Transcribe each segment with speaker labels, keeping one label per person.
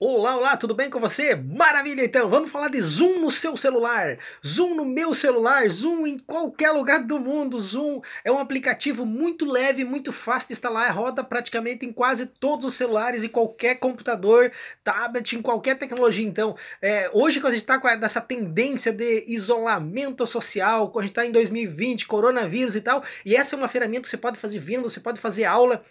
Speaker 1: Olá, olá, tudo bem com você? Maravilha, então, vamos falar de Zoom no seu celular, Zoom no meu celular, Zoom em qualquer lugar do mundo. Zoom é um aplicativo muito leve, muito fácil de instalar, roda praticamente em quase todos os celulares e qualquer computador, tablet, em qualquer tecnologia. Então, é, hoje, quando a gente está com essa tendência de isolamento social, quando a gente está em 2020, coronavírus e tal, e essa é uma ferramenta que você pode fazer vendo, você pode fazer aula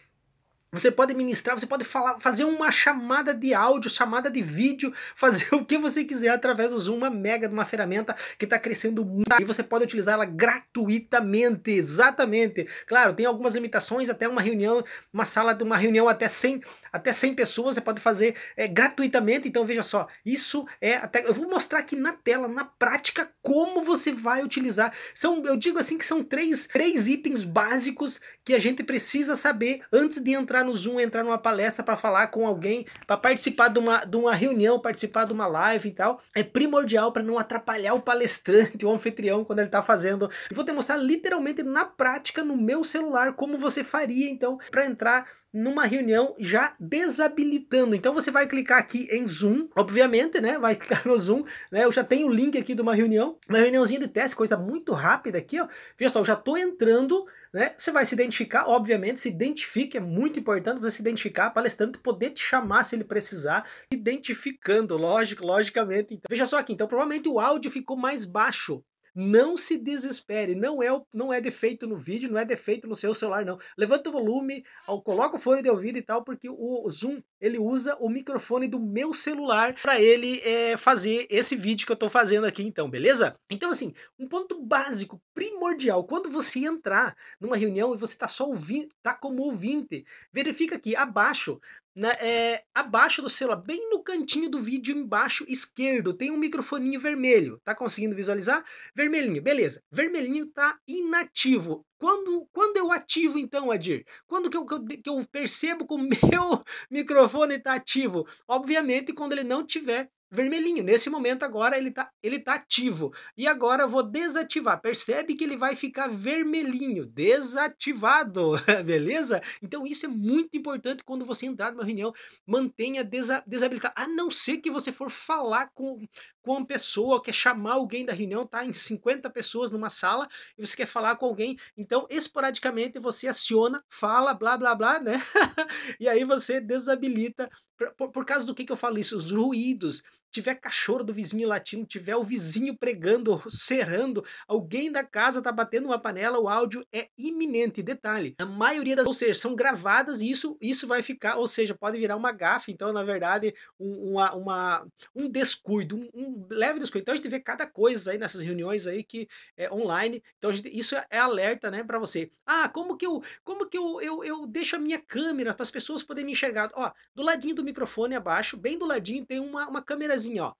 Speaker 1: você pode ministrar, você pode falar, fazer uma chamada de áudio, chamada de vídeo, fazer o que você quiser através do Zoom, uma mega de uma ferramenta que está crescendo muito e você pode utilizar ela gratuitamente, exatamente. Claro, tem algumas limitações, até uma reunião, uma sala de uma reunião até 100, até 100 pessoas você pode fazer é, gratuitamente. Então veja só, isso é até eu vou mostrar aqui na tela, na prática, como você vai utilizar. São, eu digo assim que são três, três itens básicos que a gente precisa saber antes de entrar no Zoom, entrar numa palestra para falar com alguém, para participar de uma, de uma reunião, participar de uma live e tal. É primordial para não atrapalhar o palestrante, o anfitrião, quando ele está fazendo. E vou demonstrar literalmente na prática, no meu celular, como você faria então para entrar numa reunião já desabilitando. Então você vai clicar aqui em Zoom, obviamente, né? Vai clicar no Zoom, né? Eu já tenho o link aqui de uma reunião, uma reuniãozinha de teste, coisa muito rápida aqui, ó. Veja só, eu já estou entrando né? Você vai se identificar, obviamente, se identifique, é muito importante você se identificar, palestrante poder te chamar se ele precisar, identificando, lógico, logicamente. Então, veja só aqui, então provavelmente o áudio ficou mais baixo não se desespere, não é, não é defeito no vídeo, não é defeito no seu celular, não. Levanta o volume, coloca o fone de ouvido e tal, porque o Zoom ele usa o microfone do meu celular para ele é, fazer esse vídeo que eu estou fazendo aqui, então, beleza? Então, assim, um ponto básico, primordial, quando você entrar numa reunião e você está só ouvindo, tá como ouvinte, verifica aqui abaixo né, é, abaixo do celular, bem no cantinho do vídeo embaixo esquerdo, tem um microfoninho vermelho. Tá conseguindo visualizar? Vermelhinho, beleza. Vermelhinho tá inativo. Quando, quando eu ativo então, Adir? Quando que eu, que eu percebo que o meu microfone está ativo? Obviamente quando ele não tiver vermelhinho. Nesse momento agora ele está ele tá ativo. E agora eu vou desativar. Percebe que ele vai ficar vermelhinho, desativado, beleza? Então isso é muito importante quando você entrar numa reunião, mantenha desa desabilitado. A não ser que você for falar com, com uma pessoa, quer chamar alguém da reunião, tá em 50 pessoas numa sala e você quer falar com alguém, então esporadicamente você aciona, fala, blá blá blá, né? e aí você desabilita por, por causa do que, que eu falo isso? Os ruídos. Tiver cachorro do vizinho latindo, tiver o vizinho pregando, cerrando, alguém da casa tá batendo uma panela, o áudio é iminente. Detalhe, a maioria das, ou seja, são gravadas e isso, isso vai ficar, ou seja, pode virar uma gafe. Então, na verdade, um, uma, uma, um descuido, um, um, leve descuido. Então, a gente vê cada coisa aí nessas reuniões aí que é online. Então, gente, isso é alerta, né, para você. Ah, como que eu, como que eu, eu, eu deixo a minha câmera para as pessoas poderem me enxergar? Ó, do ladinho do microfone abaixo, bem do ladinho, tem uma, uma câmerazinha, ó.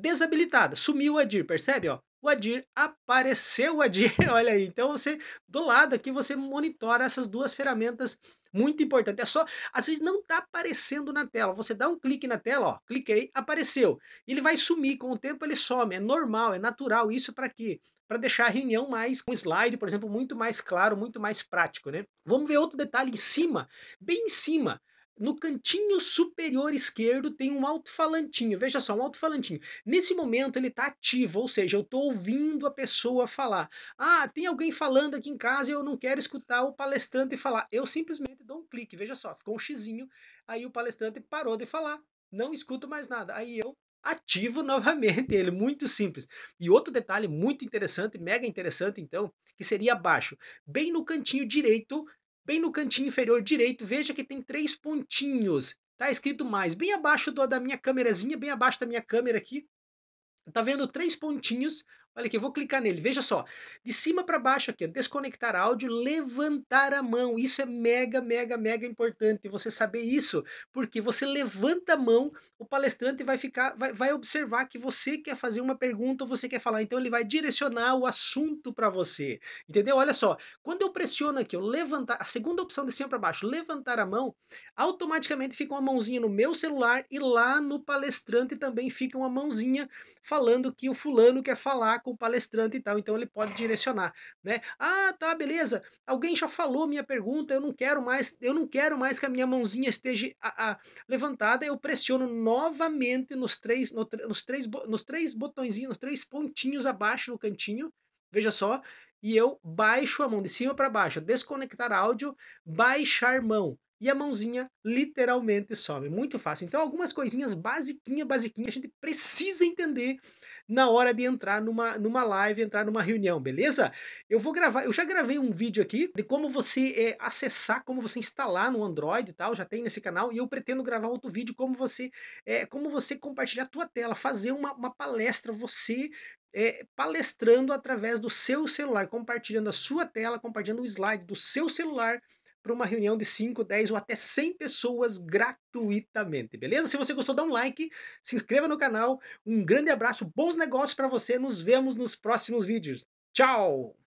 Speaker 1: Desabilitada. Sumiu o Adir, percebe, ó? O Adir apareceu o Adir, olha aí. Então você do lado aqui você monitora essas duas ferramentas muito importantes. É só, às vezes não está aparecendo na tela. Você dá um clique na tela, ó, cliquei, apareceu. Ele vai sumir com o tempo, ele some. É normal, é natural. Isso para quê? Para deixar a reunião mais com um slide, por exemplo, muito mais claro, muito mais prático, né? Vamos ver outro detalhe em cima, bem em cima no cantinho superior esquerdo tem um alto-falantinho. Veja só, um alto-falantinho. Nesse momento ele está ativo, ou seja, eu estou ouvindo a pessoa falar. Ah, tem alguém falando aqui em casa e eu não quero escutar o palestrante falar. Eu simplesmente dou um clique. Veja só, ficou um xizinho. Aí o palestrante parou de falar. Não escuto mais nada. Aí eu ativo novamente ele, muito simples. E outro detalhe muito interessante, mega interessante então, que seria abaixo, bem no cantinho direito Bem no cantinho inferior direito, veja que tem três pontinhos. Tá escrito mais. Bem abaixo do, da minha câmerazinha, bem abaixo da minha câmera aqui. Tá vendo três pontinhos Olha aqui, eu vou clicar nele. Veja só, de cima para baixo aqui, desconectar áudio, levantar a mão. Isso é mega, mega, mega importante você saber isso, porque você levanta a mão, o palestrante vai ficar, vai, vai observar que você quer fazer uma pergunta ou você quer falar. Então ele vai direcionar o assunto para você. Entendeu? Olha só, quando eu pressiono aqui, eu levantar, a segunda opção de cima para baixo, levantar a mão, automaticamente fica uma mãozinha no meu celular e lá no palestrante também fica uma mãozinha falando que o fulano quer com o palestrante e tal, então ele pode direcionar, né? Ah, tá, beleza. Alguém já falou minha pergunta, eu não quero mais, eu não quero mais que a minha mãozinha esteja a, a, levantada, eu pressiono novamente nos três, no, nos três, nos três botõezinhos, nos três pontinhos abaixo no cantinho, veja só, e eu baixo a mão de cima para baixo, desconectar áudio, baixar mão e a mãozinha literalmente some. Muito fácil. Então, algumas coisinhas basiquinha, basiquinha, a gente precisa entender na hora de entrar numa, numa live, entrar numa reunião, beleza? Eu vou gravar, eu já gravei um vídeo aqui de como você é, acessar, como você instalar no Android e tal, já tem nesse canal, e eu pretendo gravar outro vídeo como você é, como você compartilhar a tua tela, fazer uma, uma palestra, você é, palestrando através do seu celular, compartilhando a sua tela, compartilhando o slide do seu celular para uma reunião de 5, 10 ou até 100 pessoas gratuitamente, beleza? Se você gostou, dá um like, se inscreva no canal. Um grande abraço, bons negócios para você. Nos vemos nos próximos vídeos. Tchau!